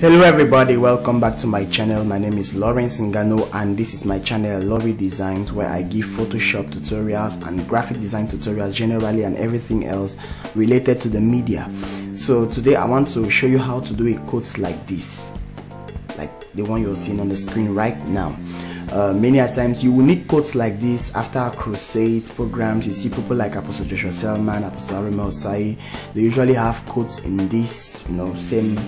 Hello everybody, welcome back to my channel. My name is Lawrence Ngano and this is my channel Lawry Designs where I give Photoshop tutorials and graphic design tutorials generally and everything else related to the media. So today I want to show you how to do a quote like this, like the one you're seeing on the screen right now. Uh, many a times you will need quotes like this after a crusade programs. You see people like Apostle Joshua Selman, Apostle Arome Osayi. They usually have quotes in this, you know, same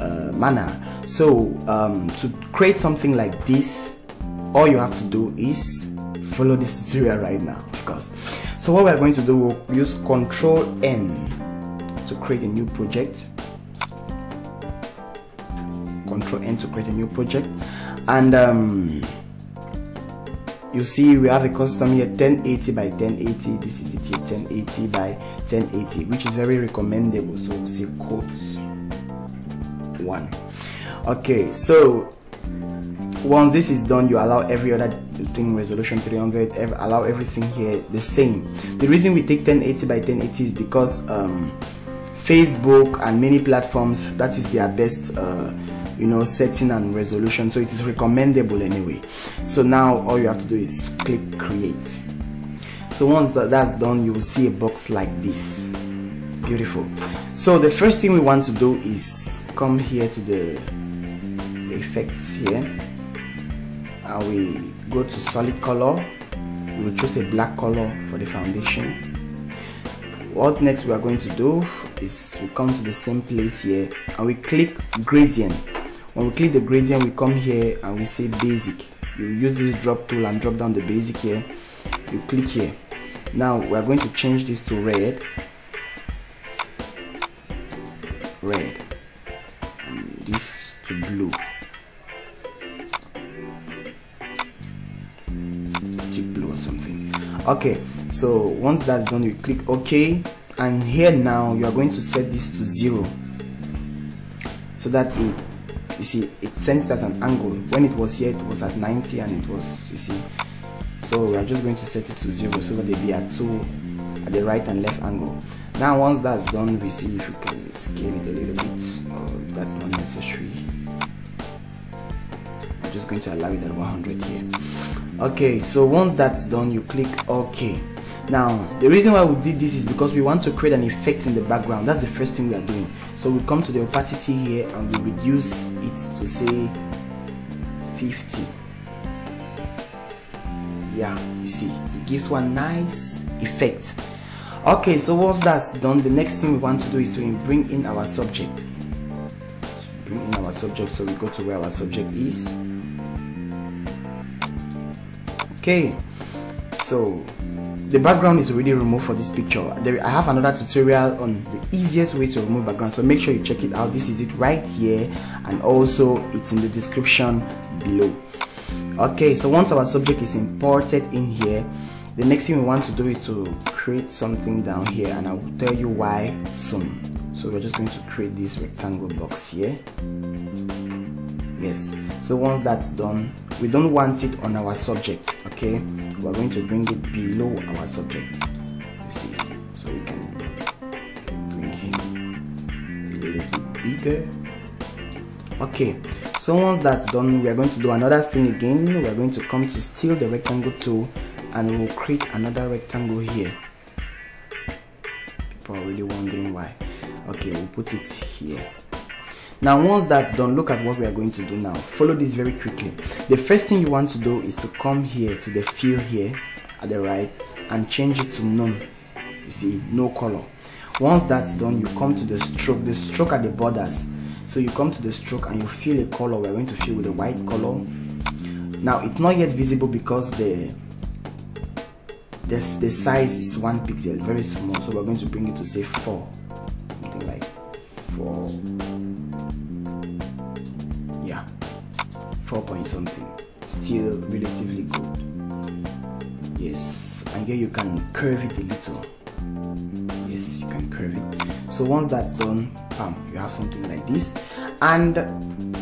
uh, manner. So um, to create something like this, all you have to do is follow this tutorial right now, of course. So what we're going to do, we'll use Control N to create a new project. Control N to create a new project, and um, you see we have a custom here 1080 by 1080 this is it here 1080 by 1080 which is very recommendable so see quotes one. Okay so once this is done you allow every other thing resolution 300 ev allow everything here the same. The reason we take 1080 by 1080 is because um, facebook and many platforms that is their best uh, you know setting and resolution. So it is recommendable anyway. So now all you have to do is click create. So once that, that's done you will see a box like this. Beautiful. So the first thing we want to do is come here to the effects here. And we go to solid color. We will choose a black color for the foundation. What next we are going to do is we come to the same place here and we click gradient. When we click the gradient we come here and we say basic. You use this drop tool and drop down the basic here. You click here. Now we are going to change this to red. Red to blue. Deep blue or something. Okay so once that's done you click ok. And here now you are going to set this to zero. So that it you see it sends at an angle. When it was here it was at 90 and it was you see. So we are just going to set it to zero so that they be at two at the right and left angle now once that's done we see if we can scale it a little bit or if that's not necessary. I'm just going to allow it at 100 here. Okay so once that's done you click ok. Now the reason why we did this is because we want to create an effect in the background. That's the first thing we are doing. So we come to the opacity here and we reduce it to say 50 yeah you see it gives one nice effect okay so once that's done the next thing we want to do is to bring in our subject. To bring in our subject so we go to where our subject is. Okay so the background is already removed for this picture. There, i have another tutorial on the easiest way to remove background so make sure you check it out. This is it right here and also it's in the description below. Okay so once our subject is imported in here the next thing we want to do is to create something down here and i will tell you why soon. So we're just going to create this rectangle box here. Yes so once that's done we don't want it on our subject okay? We're going to bring it below our subject. You see so we can bring him a little bit bigger. Okay so once that's done we are going to do another thing again. We are going to come to steal the rectangle tool and we'll create another rectangle here. People are really wondering why. Okay we'll put it here. Now once that's done look at what we are going to do now. Follow this very quickly. The first thing you want to do is to come here to the fill here at the right and change it to none. You see no color. Once that's done you come to the stroke the stroke at the borders. So you come to the stroke and you fill a color. We're going to fill with a white color. Now it's not yet visible because the the, the size is one pixel very small so we're going to bring it to say 4 something like 4 yeah. 4 point something. Still relatively good. Yes. And here you can curve it a little. Yes you can curve it. So once that's done bam you have something like this. And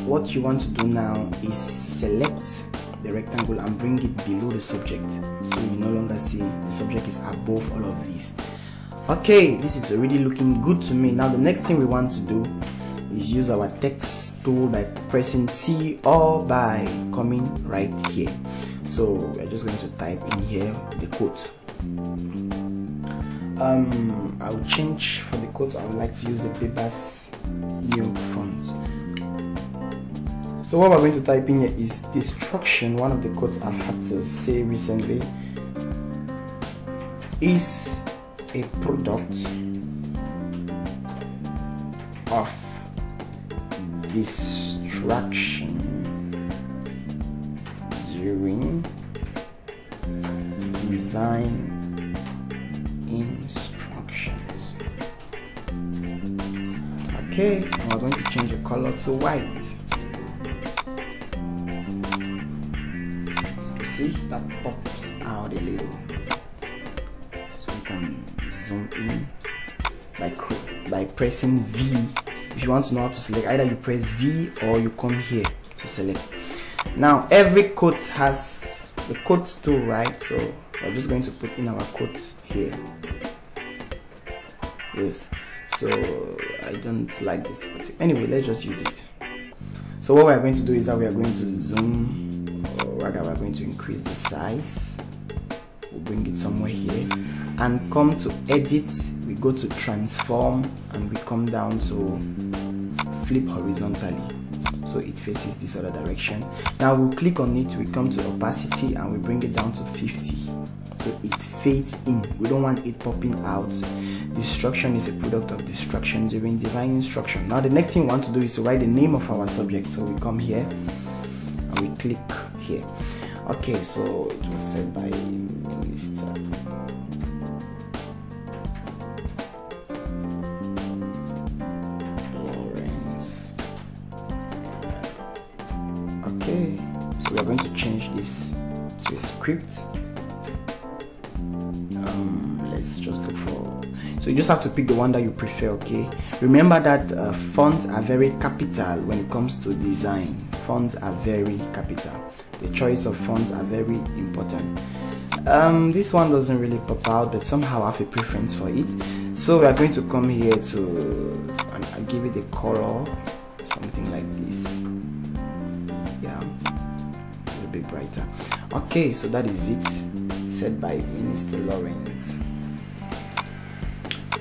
what you want to do now is select the rectangle and bring it below the subject. So you no longer see the subject is above all of these. Okay this is already looking good to me. Now the next thing we want to do is use our text tool by pressing T or by coming right here. So we're just going to type in here the quote. Um, I will change for the quote. I would like to use the paper's new font so what we're going to type in here is destruction one of the quotes I've had to say recently is a product of distraction during divine instructions. Okay, we're going to change the color to white. That pops out a little. So you can zoom in by, by pressing V. If you want to know how to select, either you press V or you come here to select. Now, every quote has the quotes tool, right? So we're just going to put in our quotes here yes so I don't like this but anyway let's just use it so what we're going to do is that we are going to zoom or we're going to increase the size. We'll bring it somewhere here. And come to edit. We go to transform and we come down to flip horizontally. So it faces this other direction. Now we'll click on it. We come to opacity and we bring it down to 50 so it fades in. We don't want it popping out. Destruction is a product of destruction during divine instruction. Now the next thing we want to do is to write the name of our subject. So we come here and we click here okay so it was said by Mr. Lawrence. Okay so we are going to change this to a script. Let's just look for so you just have to pick the one that you prefer okay? Remember that uh, fonts are very capital when it comes to design fonts are very capital. The choice of funds are very important. Um, this one doesn't really pop out but somehow I have a preference for it. So we are going to come here to and give it a color something like this. Yeah a little bit brighter. Okay so that is it. Said by Minister Lawrence.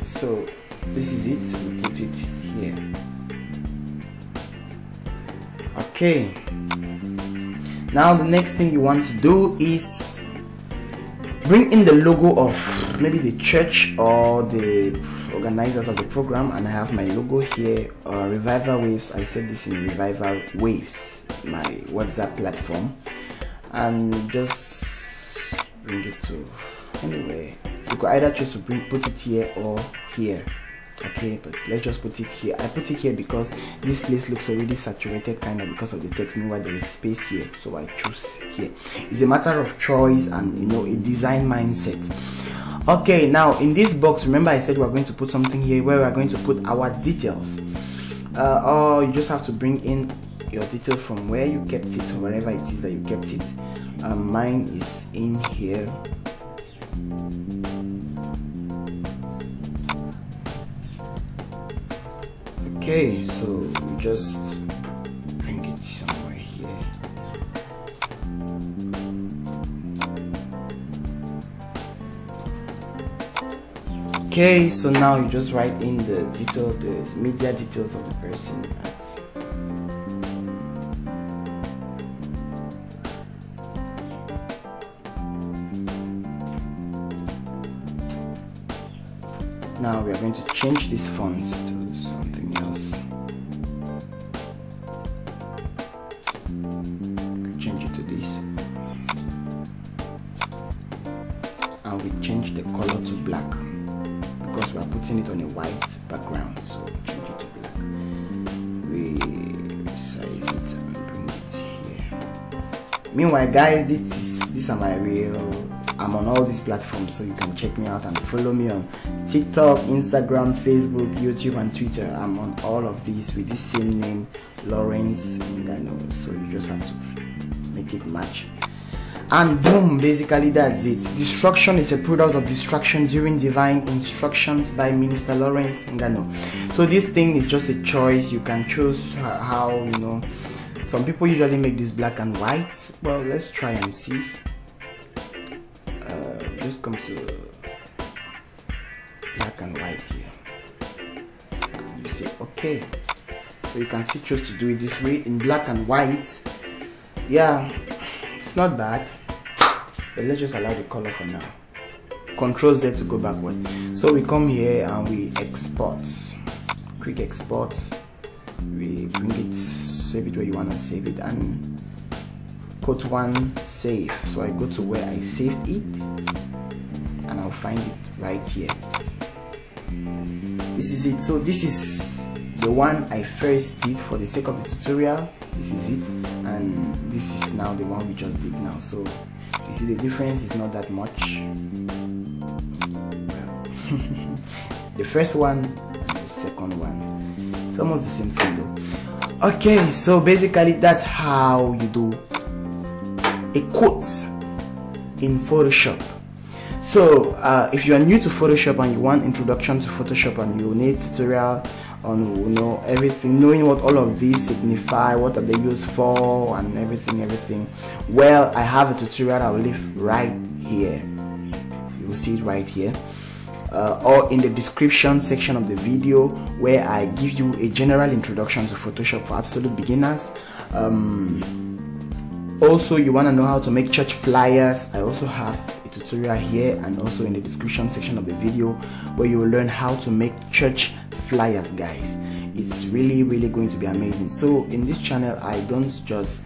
So this is it. We put it here okay. Now the next thing you want to do is bring in the logo of maybe the church or the organizers of the program and I have my logo here uh, revival waves. I said this in revival waves my whatsapp platform. And just bring it to anyway you could either choose to bring, put it here or here okay but let's just put it here. I put it here because this place looks already saturated kind of because of the text. Meanwhile there is space here so i choose here. It's a matter of choice and you know a design mindset. Okay now in this box remember i said we're going to put something here where we're going to put our details. Uh, or you just have to bring in your details from where you kept it or wherever it is that you kept it. Um, mine is in here okay so we just bring it somewhere here. Okay so now you just write in the detail the media details of the person now we are going to change these fonts we change the color to black because we are putting it on a white background so change it to black we it and bring it here meanwhile guys this is these are my real I'm on all these platforms, so you can check me out and follow me on TikTok, Instagram, Facebook, YouTube, and Twitter. I'm on all of these with the same name, Lawrence Ngano. So you just have to make it match. And boom basically that's it. Destruction is a product of destruction during divine instructions by minister lawrence ngano. So this thing is just a choice. You can choose how you know. Some people usually make this black and white. Well let's try and see. Uh, just come to black and white here. You see okay. So you can still choose to do it this way. In black and white yeah not bad but let's just allow the color for now. Control z to go backward. So we come here and we export. Quick export. We bring it save it where you want to save it. And put one save so i go to where i saved it and i'll find it right here. This is it. So this is the one i first did for the sake of the tutorial this is it. And this is now the one we just did now. So you see the difference is not that much. Well, the first one the second one. It's almost the same thing though. Okay so basically that's how you do a quote in photoshop. So uh, if you are new to photoshop and you want introduction to photoshop and you need tutorial on you know everything knowing what all of these signify what are they used for and everything everything. Well i have a tutorial i will leave right here. You will see it right here. Uh, or in the description section of the video where i give you a general introduction to photoshop for absolute beginners. Um, also you want to know how to make church flyers. I also have tutorial here and also in the description section of the video where you will learn how to make church flyers guys. It's really really going to be amazing. So in this channel i don't just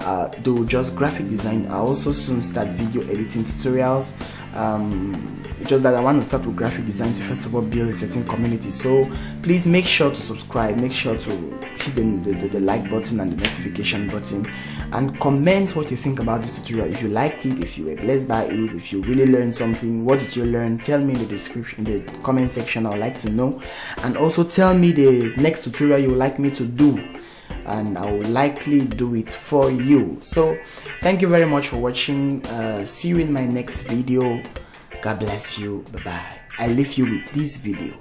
uh, do just graphic design i also soon start video editing tutorials um, just that I want to start with graphic design to first of all build a certain community. So please make sure to subscribe, make sure to hit the, the, the, like button and the notification button and comment what you think about this tutorial. If you liked it, if you were blessed by it, if you really learned something, what did you learn? Tell me in the description, in the comment section. I would like to know. And also tell me the next tutorial you would like me to do and I will likely do it for you. So thank you very much for watching. Uh, see you in my next video. God bless you. Bye bye. I leave you with this video.